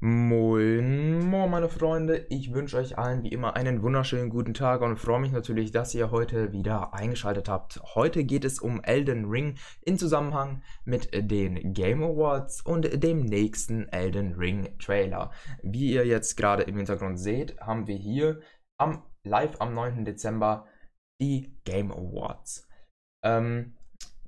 Moin, moin meine Freunde, ich wünsche euch allen wie immer einen wunderschönen guten Tag und freue mich natürlich, dass ihr heute wieder eingeschaltet habt. Heute geht es um Elden Ring in Zusammenhang mit den Game Awards und dem nächsten Elden Ring Trailer. Wie ihr jetzt gerade im Hintergrund seht, haben wir hier am, live am 9. Dezember die Game Awards. Ähm,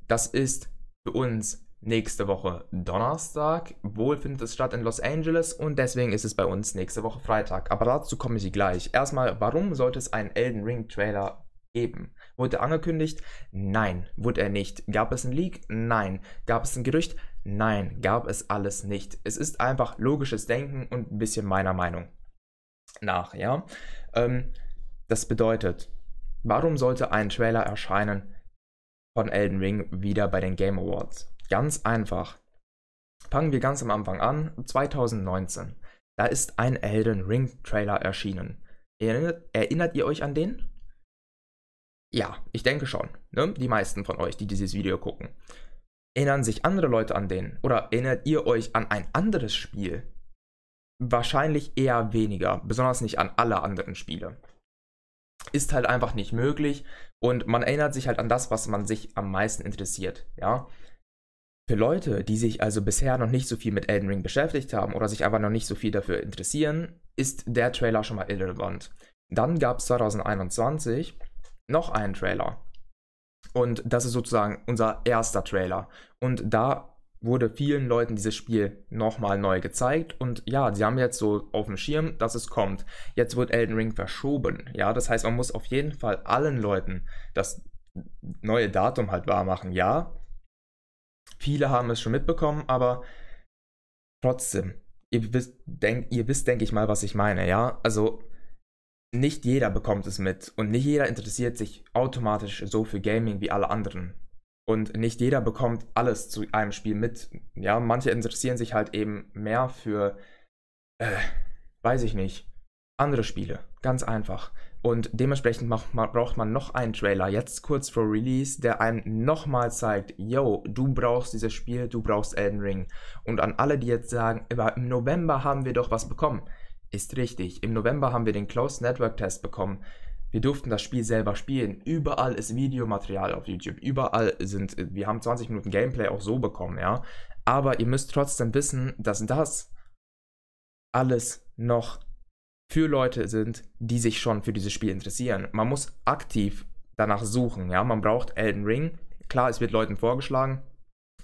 das ist für uns nächste Woche Donnerstag. Wohl findet es statt in Los Angeles und deswegen ist es bei uns nächste Woche Freitag. Aber dazu komme ich gleich. Erstmal, warum sollte es einen Elden Ring Trailer geben? Wurde er angekündigt? Nein, wurde er nicht. Gab es ein Leak? Nein. Gab es ein Gerücht? Nein, gab es alles nicht. Es ist einfach logisches Denken und ein bisschen meiner Meinung nach, ja. Ähm, das bedeutet, warum sollte ein Trailer erscheinen von Elden Ring wieder bei den Game Awards? Ganz einfach. Fangen wir ganz am Anfang an, 2019. Da ist ein Elden Ring Trailer erschienen. Erinnert, erinnert ihr euch an den? Ja, ich denke schon. Ne? Die meisten von euch, die dieses Video gucken. Erinnern sich andere Leute an den? Oder erinnert ihr euch an ein anderes Spiel? Wahrscheinlich eher weniger, besonders nicht an alle anderen Spiele. Ist halt einfach nicht möglich und man erinnert sich halt an das, was man sich am meisten interessiert, ja. Für Leute, die sich also bisher noch nicht so viel mit Elden Ring beschäftigt haben oder sich aber noch nicht so viel dafür interessieren, ist der Trailer schon mal irrelevant. Dann gab es 2021 noch einen Trailer. Und das ist sozusagen unser erster Trailer. Und da wurde vielen Leuten dieses Spiel nochmal neu gezeigt. Und ja, sie haben jetzt so auf dem Schirm, dass es kommt. Jetzt wird Elden Ring verschoben. Ja, das heißt, man muss auf jeden Fall allen Leuten das neue Datum halt wahr machen. Ja, Viele haben es schon mitbekommen, aber trotzdem, ihr wisst, denk, ihr wisst, denke ich mal, was ich meine, ja? Also, nicht jeder bekommt es mit und nicht jeder interessiert sich automatisch so für Gaming wie alle anderen. Und nicht jeder bekommt alles zu einem Spiel mit. Ja, manche interessieren sich halt eben mehr für, äh, weiß ich nicht, andere Spiele. Ganz einfach. Und dementsprechend braucht man noch einen Trailer, jetzt kurz vor Release, der einem nochmal zeigt, yo, du brauchst dieses Spiel, du brauchst Elden Ring. Und an alle, die jetzt sagen, im November haben wir doch was bekommen. Ist richtig, im November haben wir den Closed Network Test bekommen. Wir durften das Spiel selber spielen. Überall ist Videomaterial auf YouTube. Überall sind, wir haben 20 Minuten Gameplay auch so bekommen, ja. Aber ihr müsst trotzdem wissen, dass das alles noch für Leute sind, die sich schon für dieses Spiel interessieren. Man muss aktiv danach suchen, ja. Man braucht Elden Ring. Klar, es wird Leuten vorgeschlagen,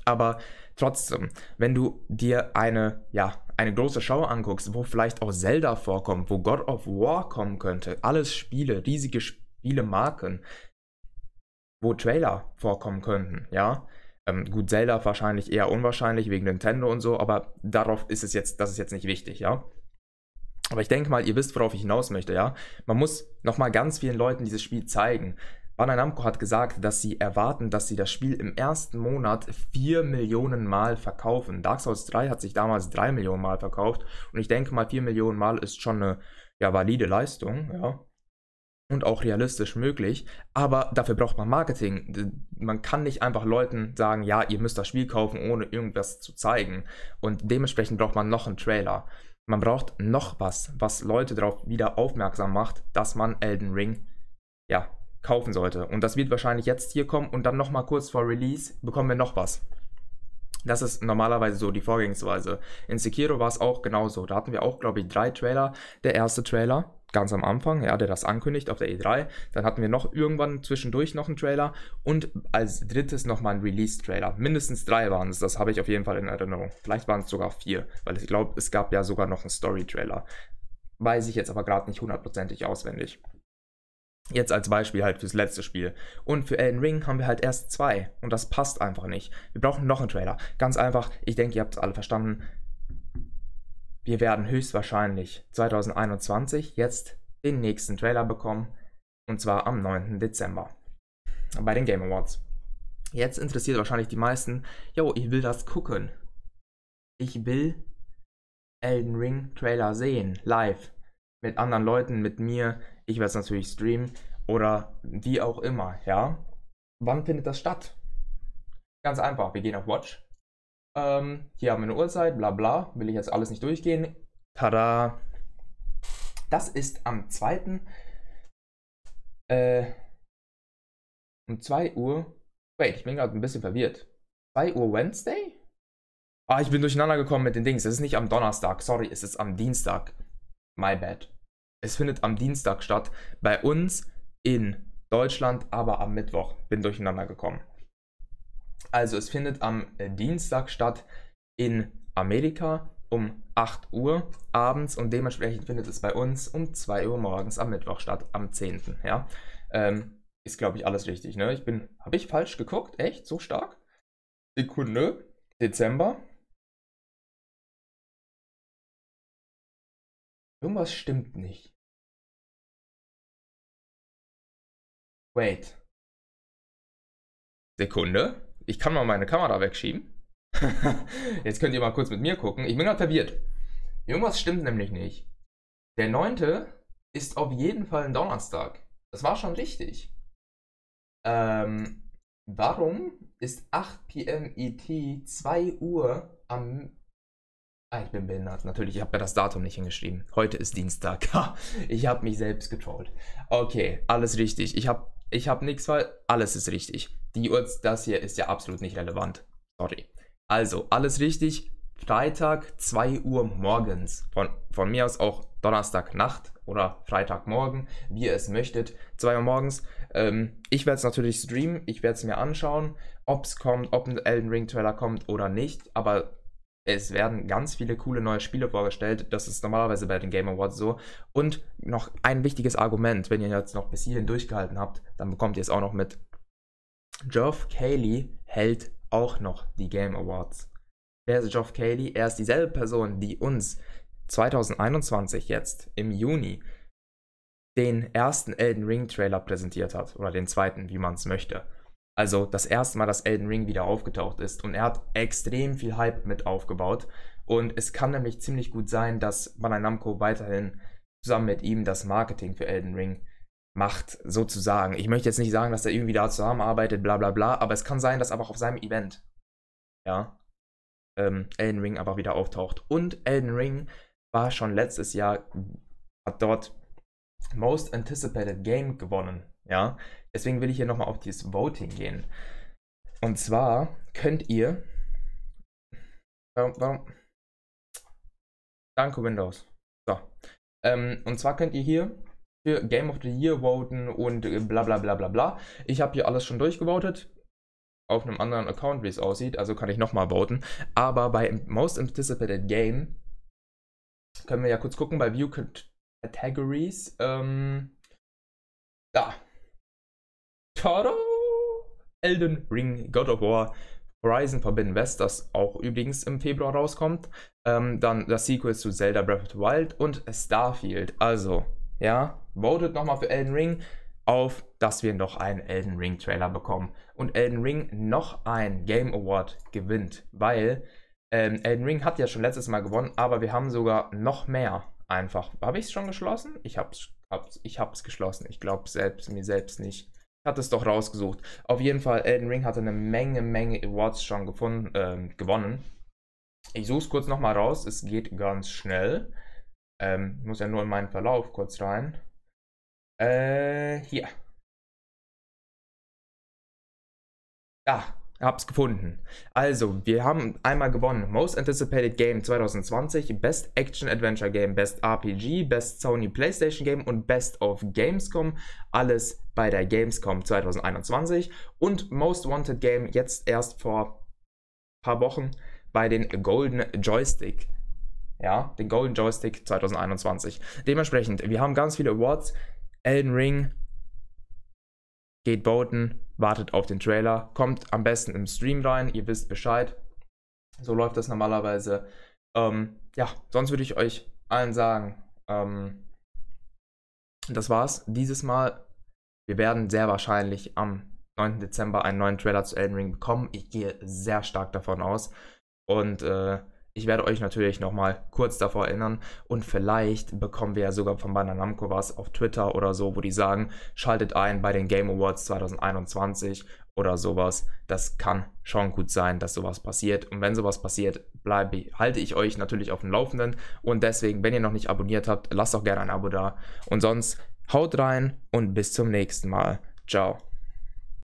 aber trotzdem, wenn du dir eine, ja, eine große Show anguckst, wo vielleicht auch Zelda vorkommt, wo God of War kommen könnte, alles Spiele, riesige Spiele, Marken, wo Trailer vorkommen könnten, ja. Ähm, gut, Zelda wahrscheinlich eher unwahrscheinlich wegen Nintendo und so, aber darauf ist es jetzt, das ist jetzt nicht wichtig, ja. Aber ich denke mal, ihr wisst, worauf ich hinaus möchte, ja. Man muss nochmal ganz vielen Leuten dieses Spiel zeigen. Bandai Namco hat gesagt, dass sie erwarten, dass sie das Spiel im ersten Monat 4 Millionen Mal verkaufen. Dark Souls 3 hat sich damals 3 Millionen Mal verkauft und ich denke mal, 4 Millionen Mal ist schon eine ja, valide Leistung, ja. Und auch realistisch möglich, aber dafür braucht man Marketing. Man kann nicht einfach Leuten sagen, ja, ihr müsst das Spiel kaufen, ohne irgendwas zu zeigen. Und dementsprechend braucht man noch einen Trailer man braucht noch was, was Leute darauf wieder aufmerksam macht, dass man Elden Ring ja kaufen sollte. Und das wird wahrscheinlich jetzt hier kommen und dann nochmal kurz vor Release bekommen wir noch was. Das ist normalerweise so die Vorgehensweise. In Sekiro war es auch genauso. Da hatten wir auch, glaube ich, drei Trailer. Der erste Trailer ganz am Anfang, ja, der das ankündigt auf der E3. Dann hatten wir noch irgendwann zwischendurch noch einen Trailer und als drittes nochmal einen Release-Trailer. Mindestens drei waren es, das habe ich auf jeden Fall in Erinnerung. Vielleicht waren es sogar vier, weil ich glaube, es gab ja sogar noch einen Story-Trailer. Weiß ich jetzt aber gerade nicht hundertprozentig auswendig. Jetzt als Beispiel halt fürs letzte Spiel. Und für Elden Ring haben wir halt erst zwei. Und das passt einfach nicht. Wir brauchen noch einen Trailer. Ganz einfach, ich denke, ihr habt es alle verstanden. Wir werden höchstwahrscheinlich 2021 jetzt den nächsten Trailer bekommen. Und zwar am 9. Dezember. Bei den Game Awards. Jetzt interessiert wahrscheinlich die meisten, yo, ich will das gucken. Ich will Elden Ring Trailer sehen, live. Mit anderen Leuten, mit mir. Ich werde es natürlich streamen. Oder wie auch immer, ja. Wann findet das statt? Ganz einfach, wir gehen auf Watch ähm, hier haben wir eine Uhrzeit, bla bla, will ich jetzt alles nicht durchgehen. tada! Das ist am 2. Äh, um 2 Uhr. Wait, ich bin gerade ein bisschen verwirrt. 2 Uhr Wednesday? Ah, ich bin durcheinander gekommen mit den Dings. Es ist nicht am Donnerstag, sorry, es ist am Dienstag. My bad. Es findet am Dienstag statt. Bei uns in Deutschland, aber am Mittwoch. Bin durcheinander gekommen. Also, es findet am äh, Dienstag statt in Amerika um 8 Uhr abends und dementsprechend findet es bei uns um 2 Uhr morgens am Mittwoch statt, am 10. Ja, ähm, ist glaube ich alles richtig. Ne? Ich bin, habe ich falsch geguckt? Echt? So stark? Sekunde. Dezember. Irgendwas stimmt nicht. Wait. Sekunde. Ich kann mal meine Kamera wegschieben. Jetzt könnt ihr mal kurz mit mir gucken. Ich bin gerade verwirrt. Irgendwas stimmt nämlich nicht. Der 9. ist auf jeden Fall ein Donnerstag. Das war schon richtig. Ähm, warum ist 8 pm ET 2 Uhr am. Ah, ich bin behindert. Natürlich, ich habe ja das Datum nicht hingeschrieben. Heute ist Dienstag. ich habe mich selbst getrollt. Okay, alles richtig. Ich habe ich hab nichts, weil alles ist richtig. Die Uhr, das hier ist ja absolut nicht relevant. Sorry. Also, alles richtig. Freitag 2 Uhr morgens. Von, von mir aus auch Donnerstag Nacht oder Freitagmorgen, wie ihr es möchtet. 2 Uhr morgens. Ähm, ich werde es natürlich streamen. Ich werde es mir anschauen, ob es kommt, ob ein Elden Ring Trailer kommt oder nicht. Aber es werden ganz viele coole neue Spiele vorgestellt. Das ist normalerweise bei den Game Awards so. Und noch ein wichtiges Argument, wenn ihr jetzt noch bis hierhin durchgehalten habt, dann bekommt ihr es auch noch mit. Geoff Cayley hält auch noch die Game Awards. Wer ist Geoff Cayley? Er ist dieselbe Person, die uns 2021 jetzt im Juni den ersten Elden Ring Trailer präsentiert hat. Oder den zweiten, wie man es möchte. Also das erste Mal, dass Elden Ring wieder aufgetaucht ist. Und er hat extrem viel Hype mit aufgebaut. Und es kann nämlich ziemlich gut sein, dass Bandai Namco weiterhin zusammen mit ihm das Marketing für Elden Ring macht, sozusagen. Ich möchte jetzt nicht sagen, dass er irgendwie da zusammenarbeitet, bla bla bla, aber es kann sein, dass aber auf seinem Event, ja, ähm, Elden Ring aber wieder auftaucht. Und Elden Ring war schon letztes Jahr, hat dort Most Anticipated Game gewonnen, ja. Deswegen will ich hier nochmal auf dieses Voting gehen. Und zwar könnt ihr, warum, warum, danke Windows, so, ähm, und zwar könnt ihr hier für Game of the Year voten und bla bla bla bla bla. Ich habe hier alles schon durchgevotet. Auf einem anderen Account, wie es aussieht. Also kann ich nochmal voten. Aber bei Most Anticipated Game können wir ja kurz gucken bei View Categories. Ähm, da. Tada! Elden Ring, God of War, Horizon Forbidden West, das auch übrigens im Februar rauskommt. Ähm, dann das Sequel zu Zelda Breath of the Wild und Starfield. Also, ja, votet nochmal für Elden Ring auf, dass wir noch einen Elden Ring Trailer bekommen und Elden Ring noch ein Game Award gewinnt, weil ähm, Elden Ring hat ja schon letztes Mal gewonnen, aber wir haben sogar noch mehr einfach. Habe ich es schon geschlossen? Ich habe es ich hab's geschlossen. Ich glaube selbst mir selbst nicht. Hatte es doch rausgesucht. Auf jeden Fall, Elden Ring hatte eine Menge, Menge Awards schon gefunden, äh, gewonnen. Ich suche es kurz nochmal raus. Es geht ganz schnell. Ähm, muss ja nur in meinen Verlauf kurz rein. Äh, hier. Ja, hab's gefunden. Also, wir haben einmal gewonnen. Most Anticipated Game 2020, Best Action Adventure Game, Best RPG, Best Sony PlayStation Game und Best of Gamescom. Alles bei der Gamescom 2021. Und Most Wanted Game jetzt erst vor ein paar Wochen bei den Golden Joystick ja, den Golden Joystick 2021. Dementsprechend, wir haben ganz viele Awards. Elden Ring geht voten, wartet auf den Trailer, kommt am besten im Stream rein, ihr wisst Bescheid. So läuft das normalerweise. Ähm, ja, sonst würde ich euch allen sagen, ähm, das war's dieses Mal. Wir werden sehr wahrscheinlich am 9. Dezember einen neuen Trailer zu Elden Ring bekommen. Ich gehe sehr stark davon aus. Und äh, ich werde euch natürlich nochmal kurz davor erinnern und vielleicht bekommen wir ja sogar von Bandai Namco was auf Twitter oder so, wo die sagen, schaltet ein bei den Game Awards 2021 oder sowas. Das kann schon gut sein, dass sowas passiert. Und wenn sowas passiert, bleibe, halte ich euch natürlich auf dem Laufenden. Und deswegen, wenn ihr noch nicht abonniert habt, lasst doch gerne ein Abo da. Und sonst haut rein und bis zum nächsten Mal. Ciao.